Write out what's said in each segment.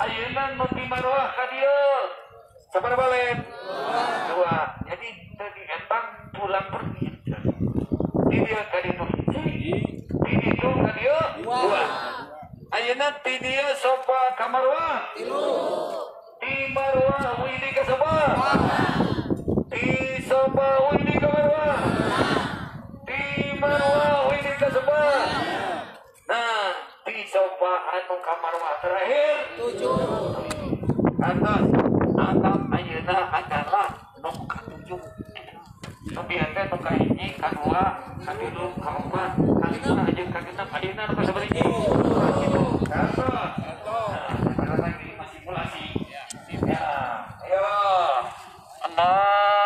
ayunan mati marwah kadieu sabar balen dua. Jadi tadi emang pulang pergi. Di dia kadieu hiji di itu kadieu dua. Ayunan di dia sopa kamarwah tilu di marwah widi ka sopa? Di sopa widi ka marwah di marwah widi ka sopa? Nah coba anu kamar terakhir tujuh atas alam ayeuna adalah nu katujuh Kemudian teh nuka hiji, kadua, katilu, kaopat, kalima, aja kagenep, ayeuna nu kasabariji. Kitu. Eta. Eta nah, lagi simulasi. Ya. Ayo. Enam.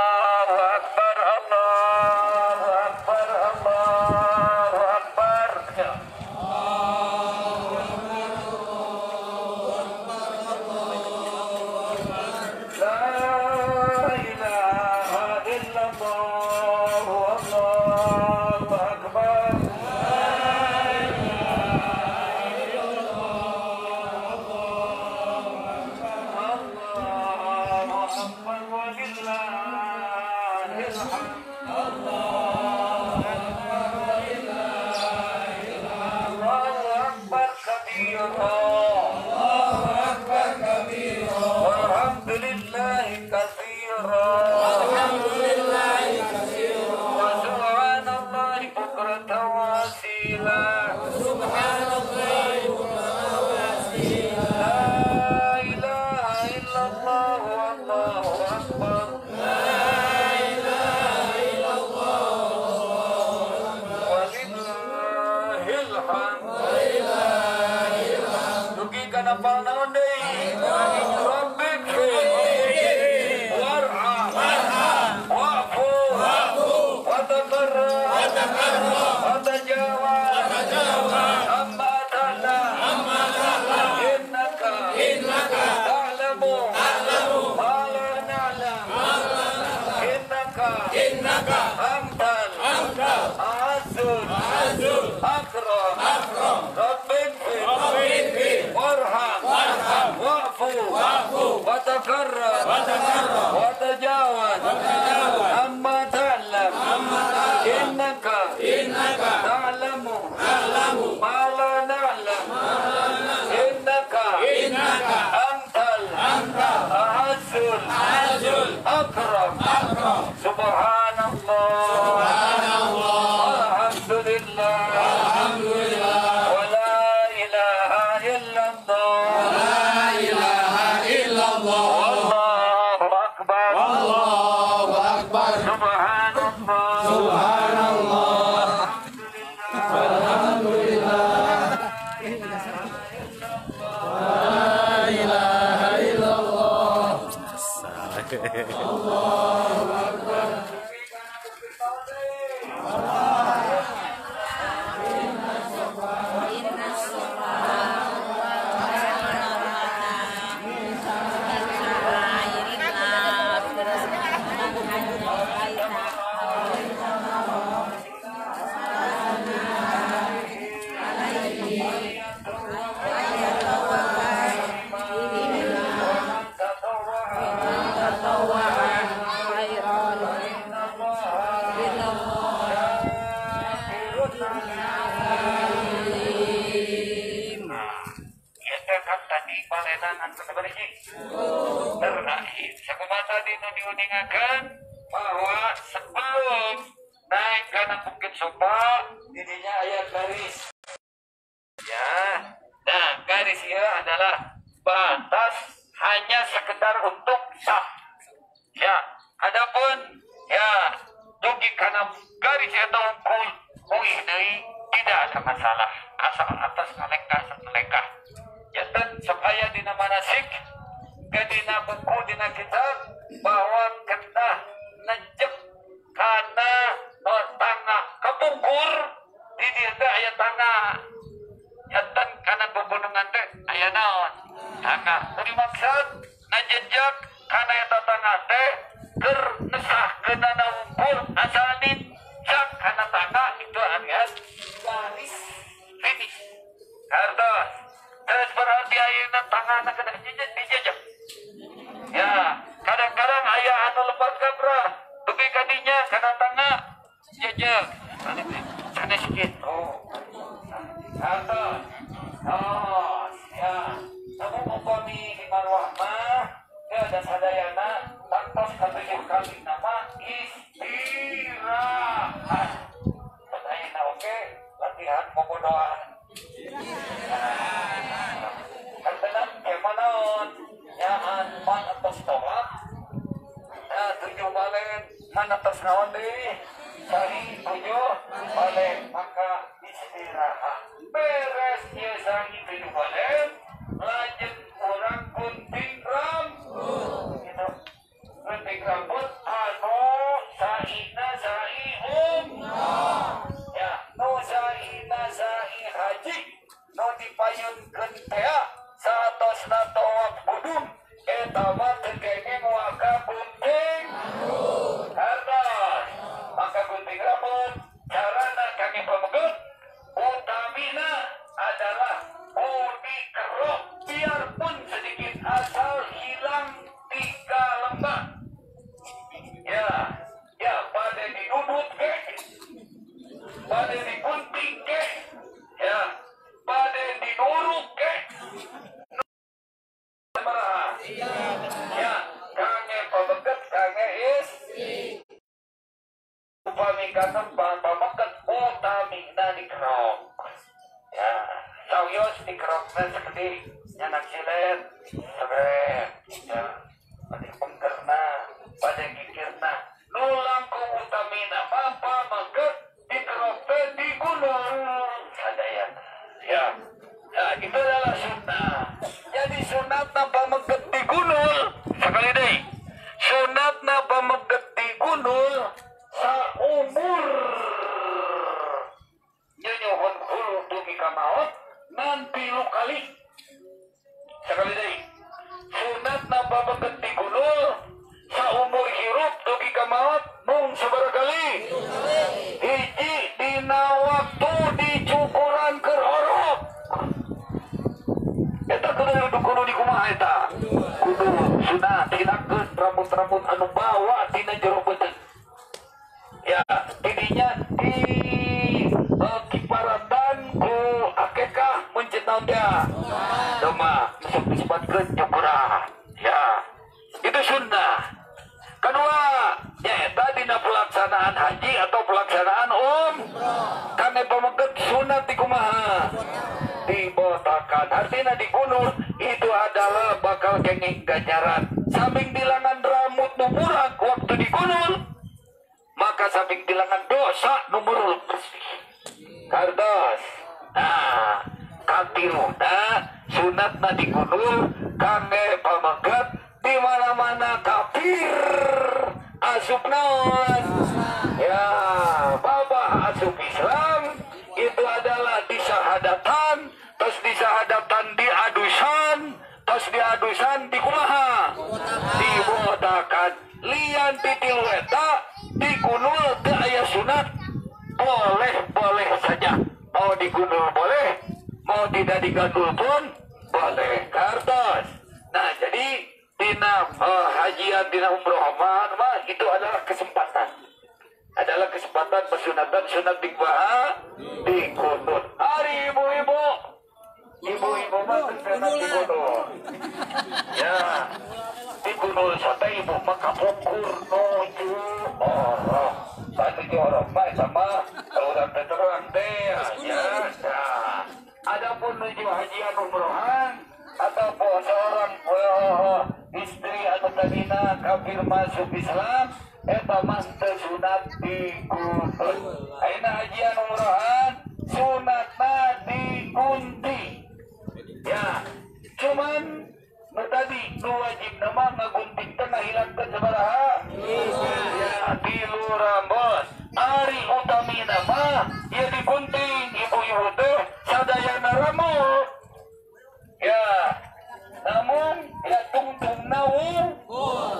dan garis finish. Harta terus berarti ayunan tangan kena jejak dijejak. Ya, kadang-kadang ayah anu lepas kabra, dugi kadinya karena tangan jejak. Sana sikit. Oh. Harta. Oh, ya. Kamu mengkoni di marwah mah, ya ada sadayana, tantos katujuh mana ternawan deh. Sari tujuh oleh maka. Lian titil weta di gunul ke ayah sunat boleh boleh saja. Mau digundul boleh mau tidak digandul pun boleh. Kartos. Nah jadi dina uh, hajian dina umroh mah itu adalah kesempatan. Adalah kesempatan pesunatan sunat di di kunut. Hari ibu-ibu ibu-ibu di kunut ya. Di gunul sate ibu maka pukur nuju orang. Tadi di orang baik sama orang terang teh. Ya nah adapun nuju hajian umrohan ataupun seorang istri atau tadina kafir masuk Islam. Eta mas sunat dikunti ayeuna hajian umrohan sunatna dikunti ya cuman tadi nu wajib nama ngagunting tengah hilang ke sabaraha ya tilu rambut ari utami nama ya digunting ibu-ibu teh sadayana rambut ya namun ya tungtung naung.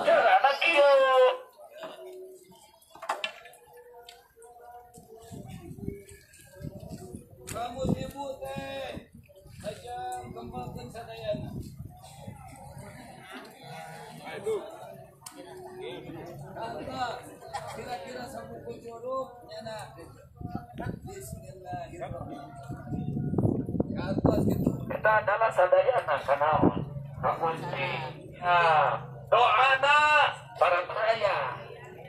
Carana kieu Rambut ibu teh aja kembangkan sadayana. Aduh. Kata kira-kira sabuku jodoh nyana. Bismillahirrahmanirrahim. Ke atas gitu. kita adalah sadayana kanaon kagunting ya doana barang raya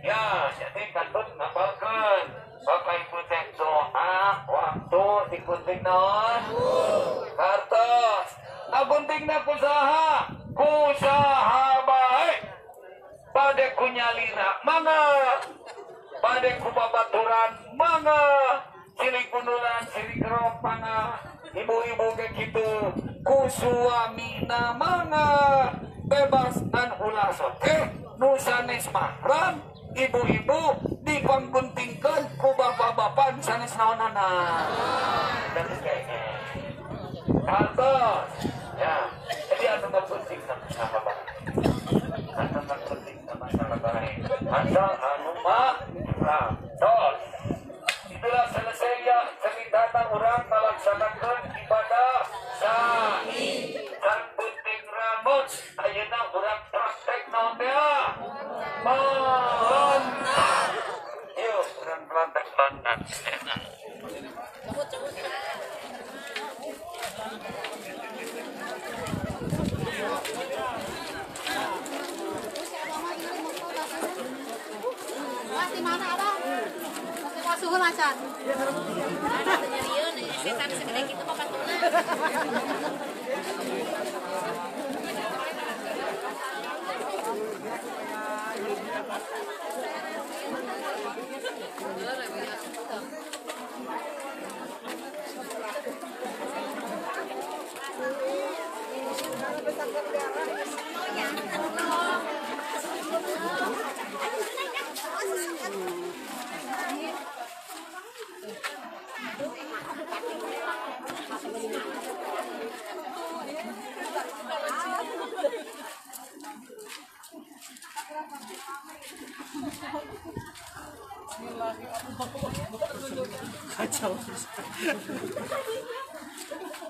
ya jadi kantun ngapalkeun Bapak Ibu teh doa waktu digunting naon kartos aguntingna kusaha kusaha baik pada kunyalina mangga pada kubabaturan mangga silik gunulan silik rompanga ibu-ibu kayak gitu kusuamina mangga bebas dan ulah sote nusanes mahram ibu-ibu dipangguntingkan ku bapak-bapak naonana dan Kantos ya jadi anu menggunting sama sahabat anu menggunting sama sahabat asal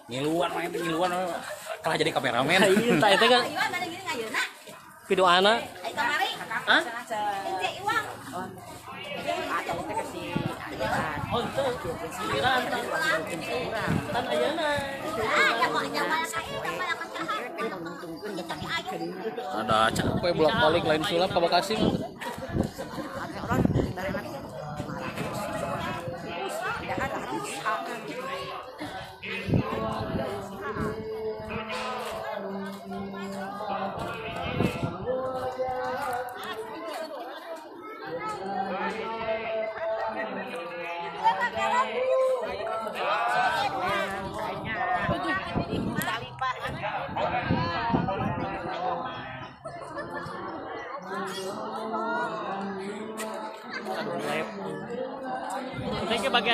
ngiluan main ngiluan kalah jadi kameramen Iya, tak itu kan gini ngayeuna. video anak. Oh, itu siliran. Tan. Ah, ayo. ada capek bolak balik lain sulap ke Bekasi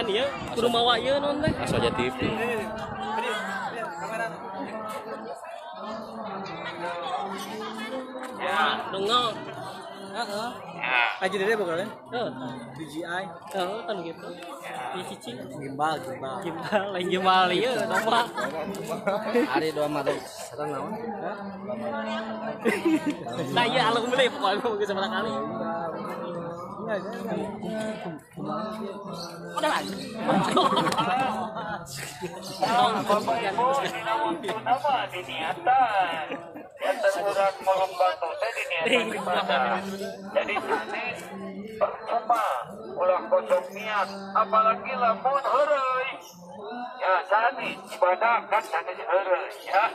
Bagian ieu kudu mawa ieu non teh. asal aja TV Ya, Dongol. Aja deh bukan? Heeh. DJI Heeh, kan gitu. Di cici. gimbal gimbal. Gimbal, lain gimbal ieu domba. Hari dua malam. Sekarang naon? Nah, iya alung pokoknya sebelah kali. Udah ibadah. Jadi percuma ulah kosong niat, apalagi lamun heureuy. Ya sanes ibadah kan sanes heureuy ya.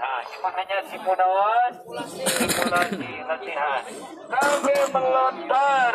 Nah, makanya simunawan simulasi latihan. Kami melontar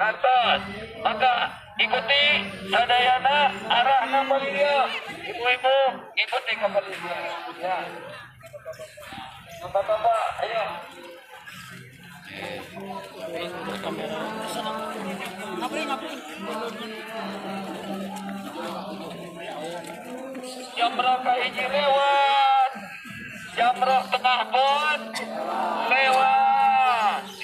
Atas maka ikuti sadayana arah kapal dia. Ibu-ibu ikuti kapal dia. Ya. Bapak-bapak ayo. Jamrah ke hiji lewat. Jamrah tengah pun lewat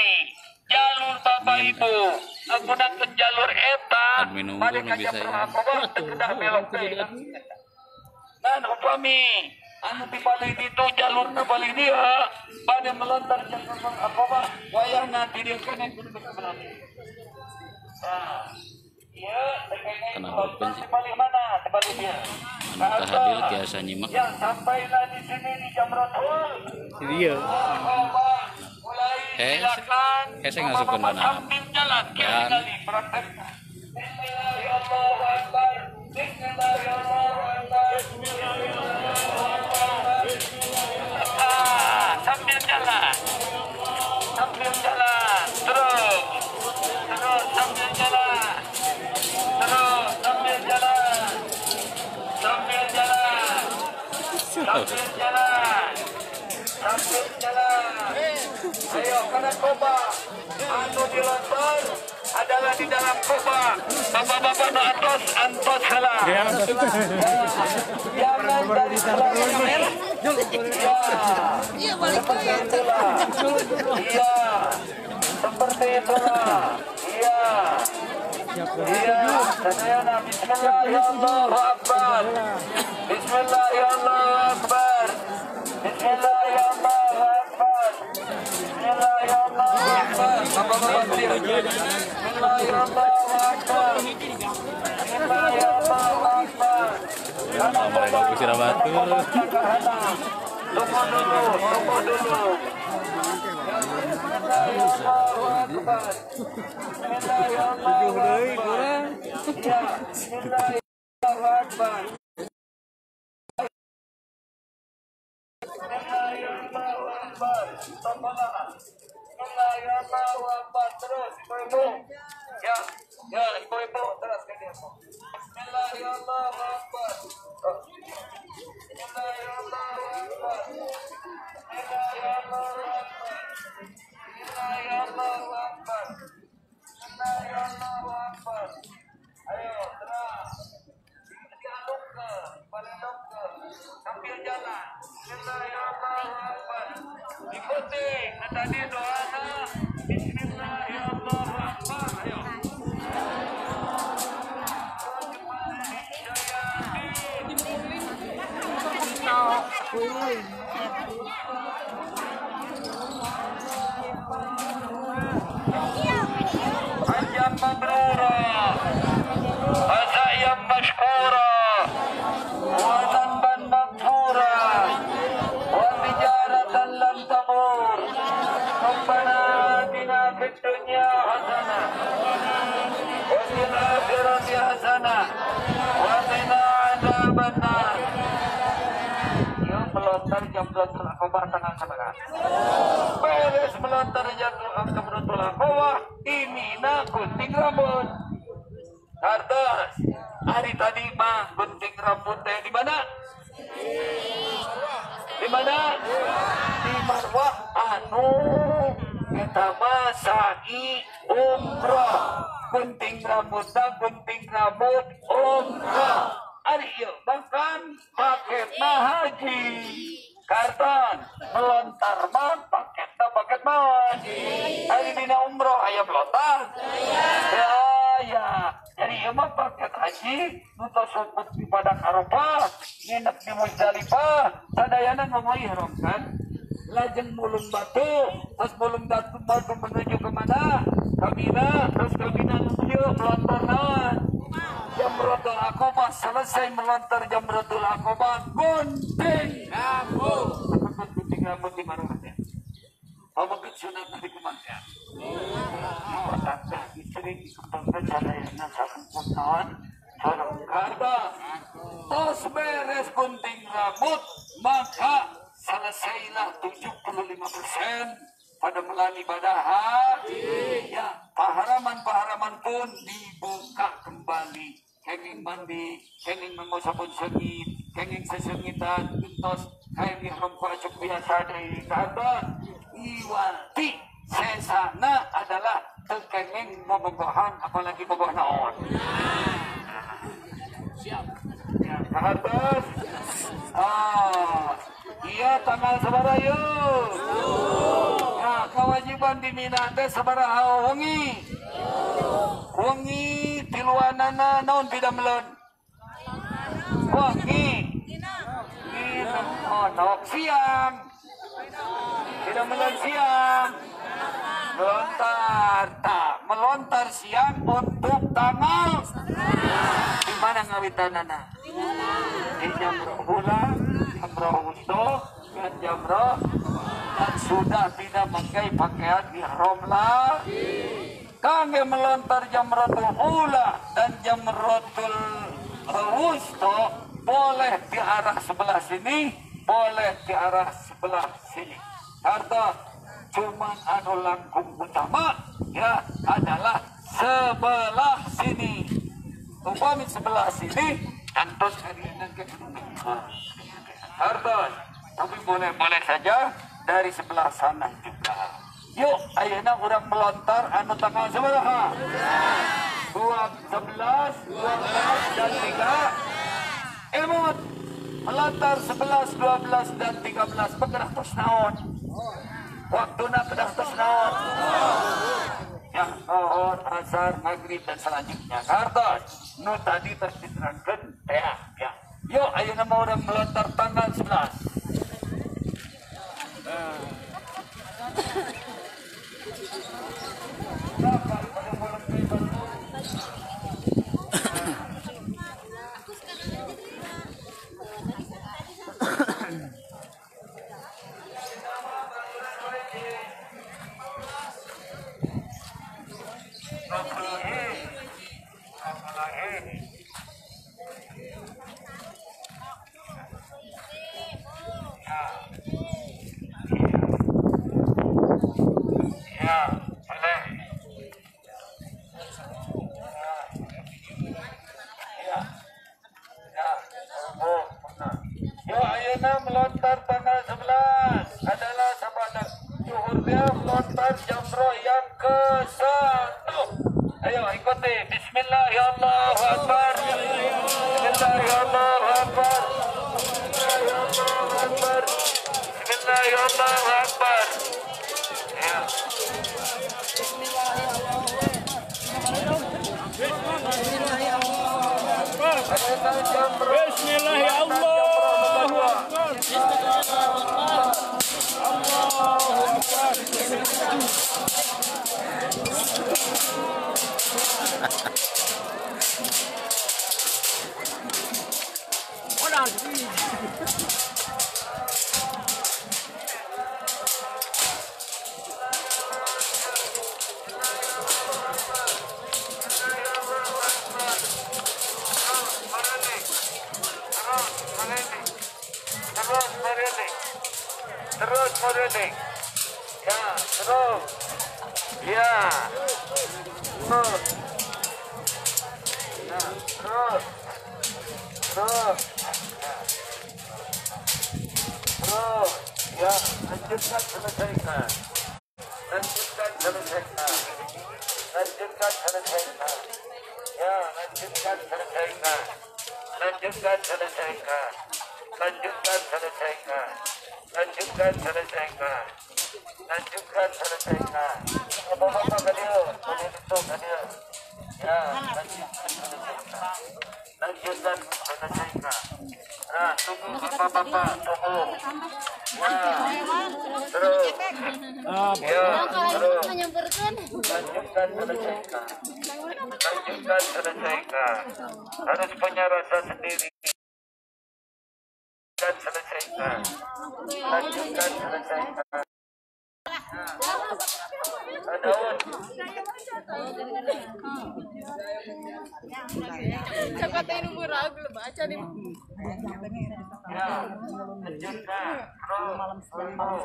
upami jalur bapak ibu menggunakan jalur eta Admin unggul pada nu kaca bisa ya. perhakoba tekedah belok dan upami anu di balik itu jalurnya balik dia pada melontar jalur perhakoba wayahna di dia nah iya tekene Kenapa open sih? anu hadir tiasa nyimak yang sampailah di sini di Jamratul Iya. Mulai Eh, eh, saya mana? sambil jalan Ya. jalan ayo kanan coba anu dilontar adalah di dalam kubah. Bapak-bapak no antos, antos salah. Jangan dari sebelah kamera. Ya. Seperti itulah. Iya. Seperti itulah. Iya. Iya. Sadayana. Bismillahirrahmanirrahim. Bismillahirrahmanirrahim. Bismillahirrahmanirrahim. Bismillahirrahmanirrahim. bagus dulu. Bismillahirrahmanirrahim. Bismillahirrahmanirrahim. Terus. Ya, Ini nak gunting rambut. Kartos, hari tadi mah gunting rambutnya di mana? Di mana? Di Marwah anu kita mah sa'i umroh. Gunting rambutnya gunting rambut umroh. Ari yuk makan paket haji. Karton melontar mah paket mah paket haji. Hari dina umroh ayam melontar. Ya ya. Jadi mah paket haji nu tos suput di padang Arafah, nginep di Muzdalifah, sadayana ngomong ihram. Lajeng mulung batu, terus mulung batu batu menuju ke mana? Kamina, terus Kamina menuju melontar naon? Jamratul Aqabah selesai melontar Jamratul Aqabah gunting rambut. Apa gunting rambut di mana ya? Mungkin sunat dari. Oh, tante istri dikembangkan cara yang nasakan puntawan. Sarang kata, tos beres gunting rambut, maka selesailah 75 persen pada melani ibadah haji. Ya, paharaman-paharaman pun dibuka kembali. Kenging mandi, kenging mengusapun sengit, kenging sesengitan, entos, kenging ihram acuk biasa dari kata, iwati sesana adalah tekenging mobogohan, apalagi bogoh. Siap. Atas. Ah, iya tanggal sabara yuk. Nah, kewajiban di Mina teh sabaraha wengi? Wengi tiluanana naon bida melon? Wengi. Oh, nok siang. Bida melon siang. Melontar, tak melontar siang untuk tanggal di mana ngawitanana? Di Jamroh Hula, Jamroh Wusto, dan Jamroh dan sudah tidak pakai pakaian ihram lah. Kami melontar Jamratul Hula dan Jamratul Wusto boleh di arah sebelah sini, boleh di arah sebelah sini. Karena cuman anu langkung utama ya adalah sebelah sini. Umpami sebelah sini, antos harian ke Hartos, tapi boleh-boleh saja dari sebelah sana juga. Yuk, ayo na orang melontar anu tanggal sabaraha? Dua sebelas, dua belas dan tiga. Emot melontar sebelas, dua belas dan tiga belas. Bergerak terus naon. Waktu nak bergerak terus naon. Ya, oh, asar, maghrib dan selanjutnya. Kartos, nu tadi terus. Ya, ya. Yuk, ayo nama orang melontar tanggal 11. Ya, good for running. Yeah, throw. Yeah. Throw. Yeah, throw. Throw. Throw. Yeah, and just cut to the taker. And just cut to the taker. And just cut to the taker. Yeah, and just cut to the taker. And just cut to the taker. And just cut to the taker. Lanjutkan selesaikan. Lanjutkan selesaikan. Selesaikan. Bapak-bapak kalian, kalian itu kalian. Ya, lanjutkan selesaikan. Lanjutkan selesaikan. Nah, tunggu bapak-bapak, tunggu. Ya, terus. Ya, terus. Lanjutkan selesaikan. Lanjutkan selesaikan. Harus punya rasa sendiri. Dan selesaikan. Lanjutkan selesaikan. Daun. Ya, lanjutkan. Terus.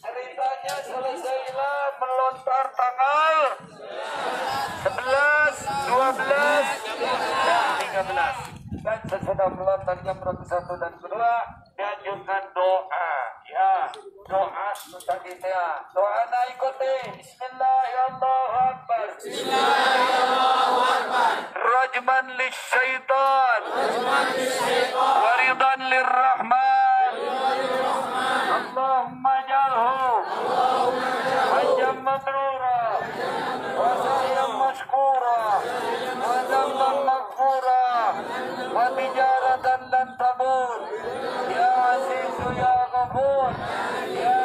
Ceritanya selesailah melontar tanggal 11, 12, dan 13. Dan sesudah melontar jam satu dan kedua, dianjurkan doa. Ya, doa tadi ya. Doa na ikuti. Bismillahirrahmanirrahim. Bismillahirrahmanirrahim. Rajman lisyaitan. Waridan lirrahman. اللهم اجعله حجا مبرورا وسعيا مشكورا وذنبا مغفورا وتجارة لن Mahmoud.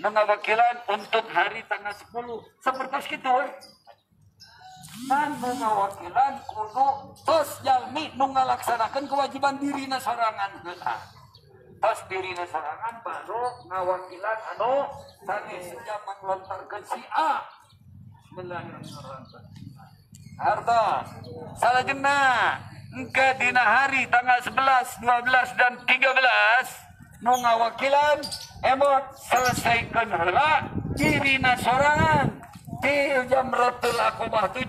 Mengawakilan untuk hari tanggal 10 seperti itu dan mengawakilan kudu tos jalmi nu ngalaksanakeun kewajiban dirina sorangan. Heula tos dirina sorangan baru ngawakilan anu tadi sejak menglontarkeun si A. Bismillahirrahmanirrahim. Harta salajengna engke dina hari tanggal 11, 12 dan 13 nu ngawakilan emot selesaikan heula dirina sorangan di jamratul akobah 7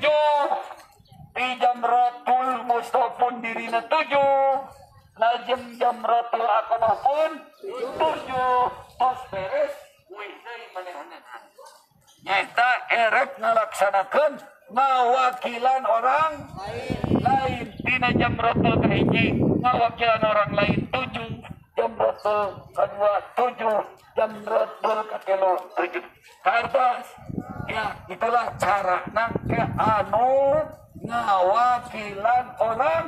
di jamratul mustafun dirina 7 lajeng jamratul akobah pun 7 tos beres wih deui manehna nyata erek ngalaksanakan ngawakilan orang lain. Dina jamratul kahiji ngawakilan orang lain tujuh jamratul kedua tujuh. Jamratul ketelu tujuh. Kartas ya itulah cara. Nangke anu ngawakilan orang.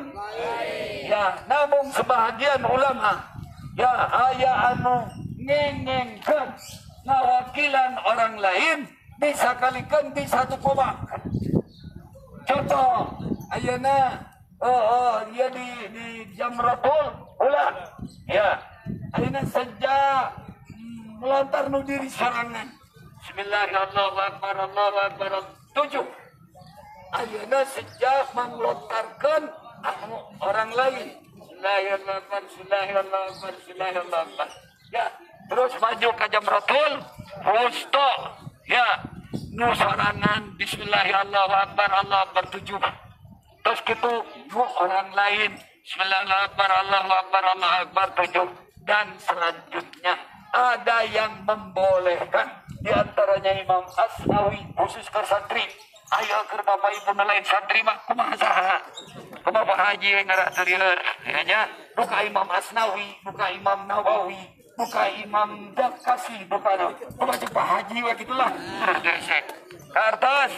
Ya namun sebahagian ulama. Ya ayah anu ngengengkan ngawakilan orang lain. Bisa kalikan di satu koma. Contoh ayana oh, oh dia di di jamratul ulah. Ya. Ayana sejak mm, melontar nu diri sorangan Bismillahirrahmanirrahim. Tujuh. Ayana sejak melontarkan anu orang lain. Bismillahirrahmanirrahim. Bismillahirrahmanirrahim. Bismillahirrahmanirrahim ya terus maju ke jamratul Wusto ya. Nu sorangan Bismillahirrahmanirrahim. Allah Akbar tujuh terus gitu nu orang lain. Bismillahirrahmanirrahim. Allah Akbar Allah Akbar tujuh. Dan selanjutnya ada yang membolehkan di antaranya Imam Asnawi khusus ke santri. Ayo ke bapak ibu nelayan santri mah kumaha saha Pak Haji we ngarak terieur ya. Nya buka Imam Asnawi buka Imam Nawawi buka Imam Dakasi buka kumaha cek Pak Haji we gitulah kartas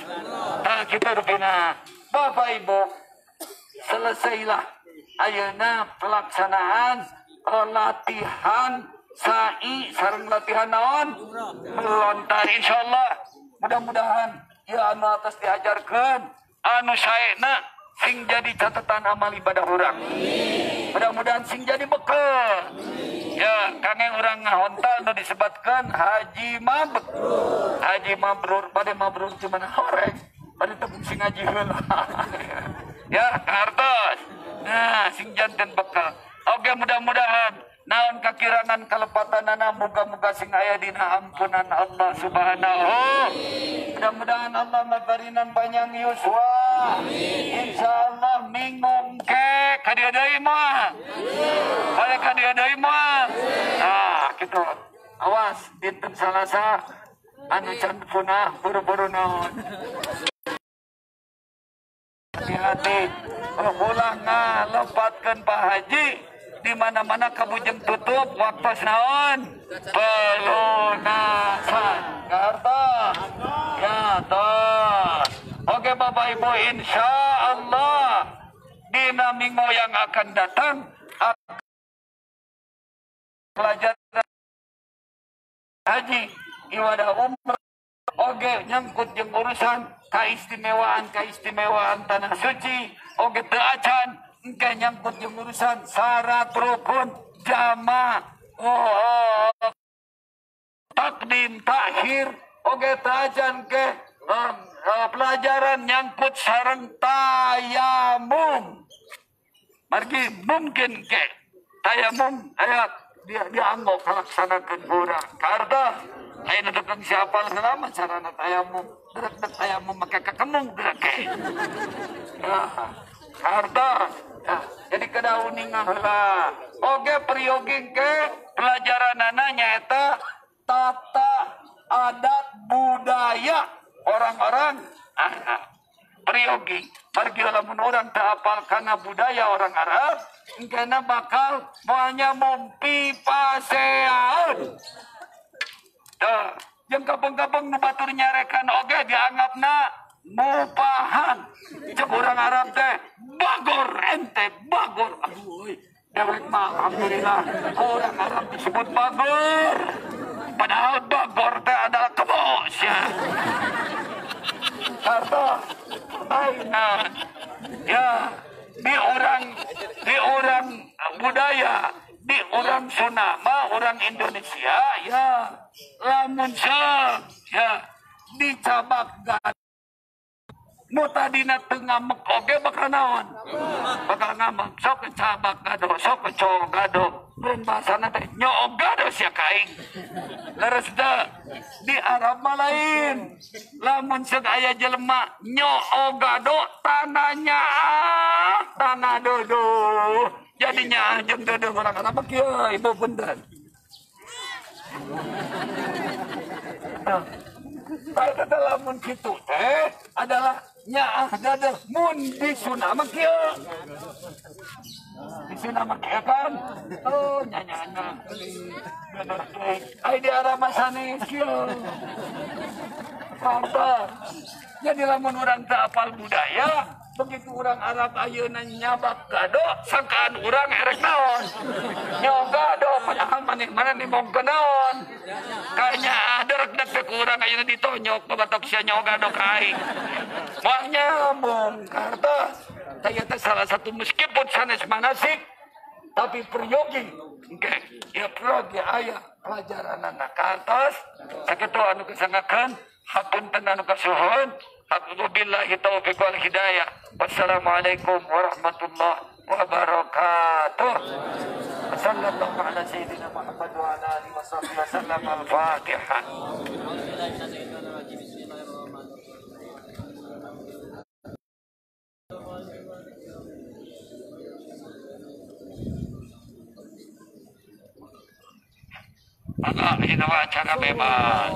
nah kita rupina bapak ibu selesailah ayeuna pelaksanaan latihan sa'i sareng latihan naon? Melontar insyaallah. Mudah-mudahan ya anu atas diajarkan. Anu saena sing jadi catatan amal ibadah orang mudah-mudahan sing jadi bekal. Ya kange orang ngahontal nu disebutkan haji mabrur. Haji mabrur pada mabrur cuma horeng pada tepung sing ngaji ya kartos nah sing janten bekal. Oke mudah-mudahan naon kakirangan kalepatanana muga-muga sing aya dina ampunan Allah subhanahu. Mudah-mudahan Allah mabarinan panjang yuswa. Insyaallah minggu ke kadia deui mah balik kadia deui mah nah gitu. Awas dinten salasa. Anu can punah buru-buru naon hati-hati ulah ngalempatkeun Pak Haji. Di mana-mana kabujeng tutup waktu naon pelunasan karta ya toh oke bapak ibu insya Allah dina minggu yang akan datang akan pelajaran haji ibadah umrah. Oke nyangkut jeung urusan keistimewaan keistimewaan tanah suci oke teu acan engke nyangkut urusan syarat rukun jama oh, takdim takhir oke teu acan ke uh, pelajaran nyangkut sareng tayamum. Margi mungkin ke tayamum ayat dia dia anggap laksanakan kurang karena Ayo datang siapa? Selama cara tayamum Dek tayamum pakai kekemung Dek Ya Harta. Ya, Jadi kedauningan lah Oke prioging ke. Pelajaran nanya eta Tata adat budaya Orang-orang. Ah, Pergi lamun orang tak apal karena budaya orang Arab Karena bakal Banyak mumpi pasean Yang kapeng-kapeng nu batur nyarekan oge dianggap na mupahan. Cek orang Arab teh bagor ente bagor. Aduh, dewek mah alhamdulillah orang Arab disebut bagor. padahal bagor teh adalah kebos ya. Karena aina ya di orang di orang budaya di orang Sunama orang Indonesia ya. Lamun ya dicabak gad nu tadina tengah oge bakal naon? Bakal ngambang sok kecabak gado sok kecol gado mun bahasana teh nyoog gado sia kaing. Leres da di Arab mah lain. Lamun seug aya jelema nyoog gado tanahnya ah, tanah dodo jadinya jeung dodo orang apa kieu ibu punten Nah, Pada lamun gitu teh adalah nyaah dadeh mun di sunama kieu. Di sunama kieu kan. Oh nyanyana. Bener teh. Di arah masane kieu. Pantas. Jadi lamun orang teu apal budaya, begitu orang Arab ayeuna nyabak gado, sangkaan orang erek naon. Nyawa gado, padahal maneh mana nih mau naon. Kayaknya ada rek dek kurang ayeuna ditonyok babatok sia nyawa gado kaing. Moal nyambung karta. Saya teh salah satu meskipun sanes manasik tapi peryogi Oke, ya prog ya ayah pelajaran anak kantos sakitu anu kesangakan hapunten anu kasuhun Wabillahi taufiq wal hidayah. Wassalamualaikum warahmatullahi wabarakatuh. Sallallahu ala sayyidina Muhammad wa ala. Maka ini wacana bebas.